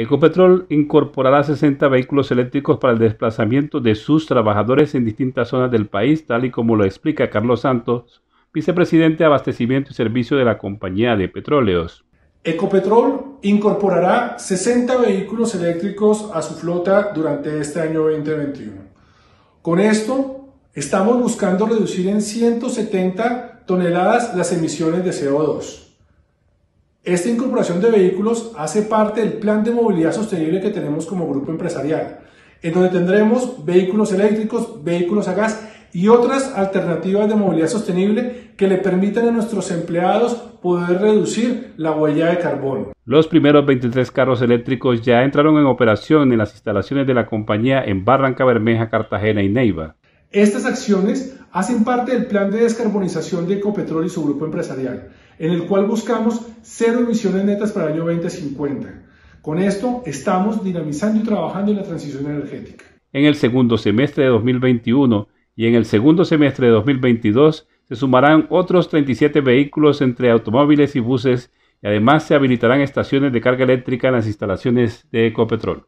Ecopetrol incorporará 60 vehículos eléctricos para el desplazamiento de sus trabajadores en distintas zonas del país, tal y como lo explica Carlos Santos, vicepresidente de Abastecimiento y Servicio de la Compañía de Petróleos. Ecopetrol incorporará 60 vehículos eléctricos a su flota durante este año 2021. Con esto, estamos buscando reducir en 170 toneladas las emisiones de CO2. Esta incorporación de vehículos hace parte del plan de movilidad sostenible que tenemos como grupo empresarial, en donde tendremos vehículos eléctricos, vehículos a gas y otras alternativas de movilidad sostenible que le permitan a nuestros empleados poder reducir la huella de carbono. Los primeros 23 carros eléctricos ya entraron en operación en las instalaciones de la compañía en Barranca Bermeja, Cartagena y Neiva. Estas acciones hacen parte del plan de descarbonización de Ecopetrol y su grupo empresarial, en el cual buscamos cero emisiones netas para el año 2050. Con esto estamos dinamizando y trabajando en la transición energética. En el segundo semestre de 2021 y en el segundo semestre de 2022 se sumarán otros 37 vehículos entre automóviles y buses y además se habilitarán estaciones de carga eléctrica en las instalaciones de Ecopetrol.